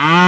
Ah!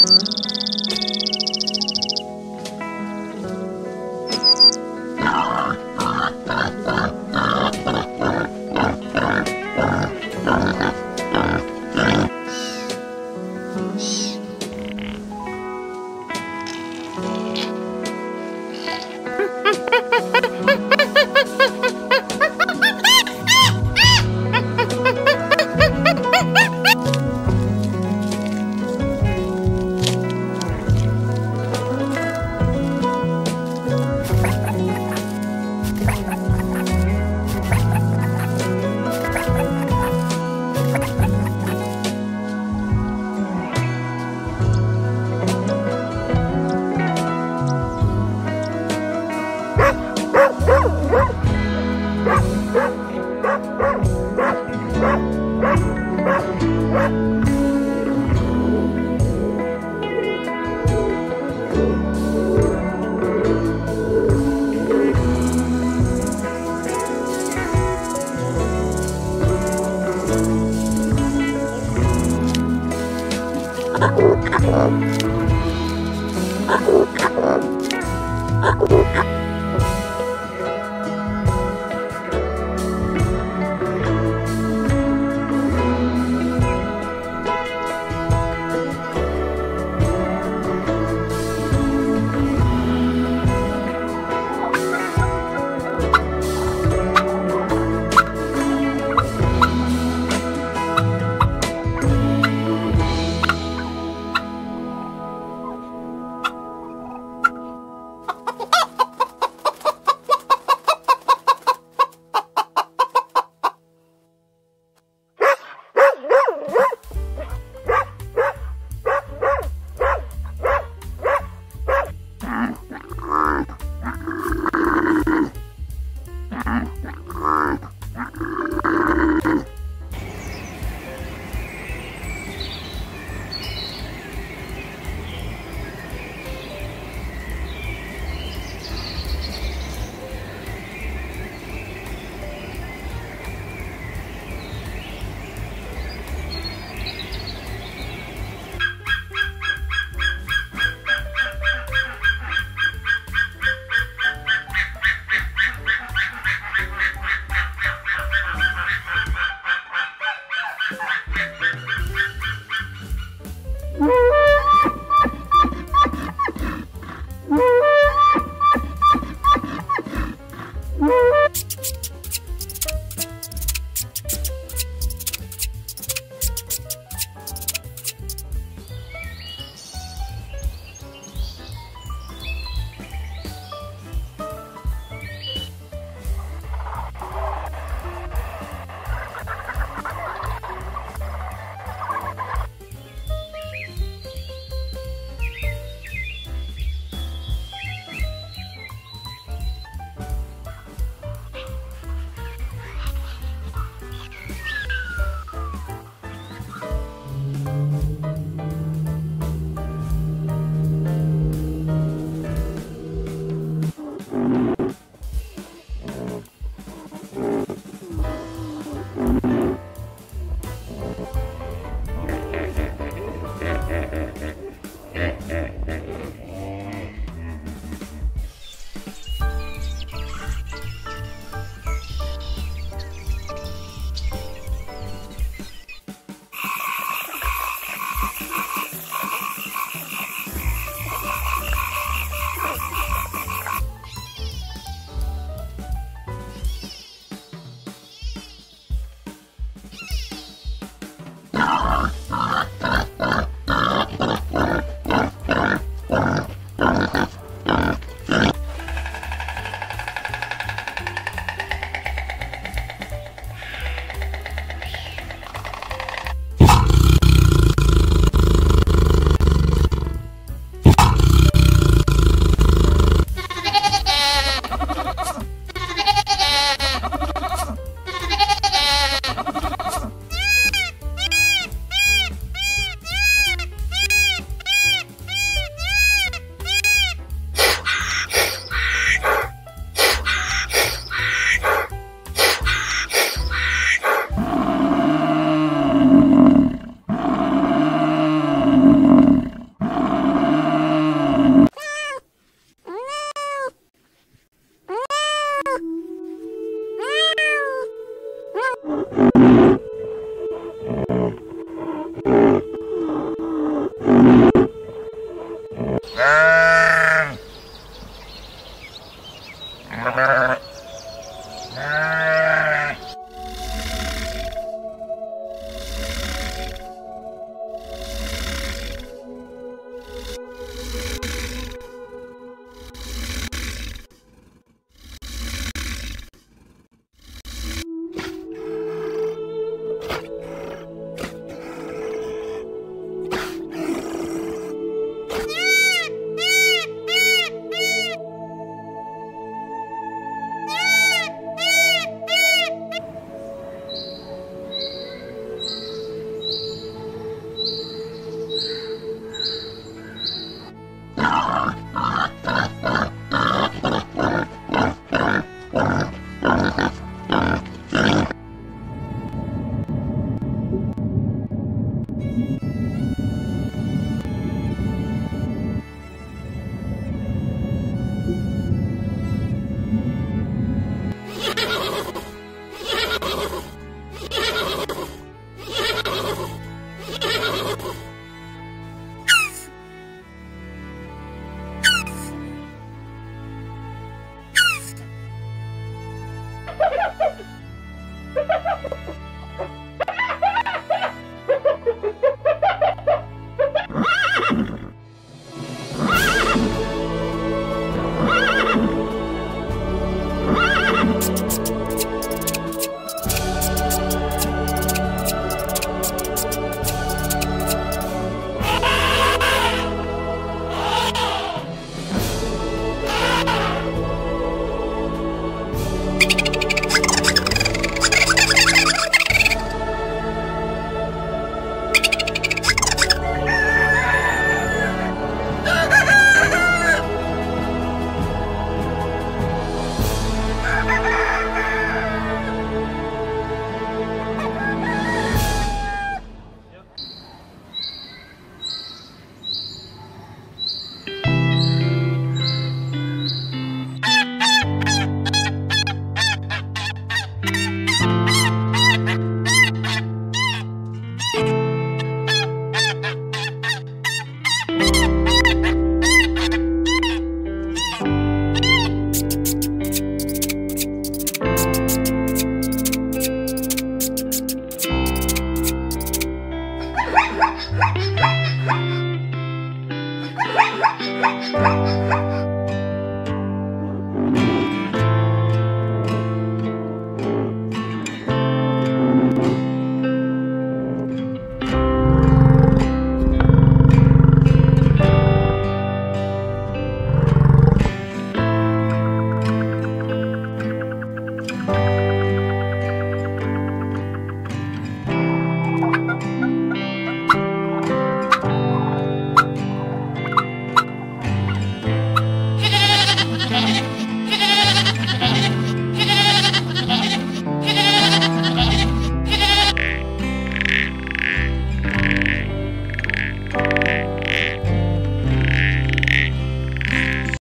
Música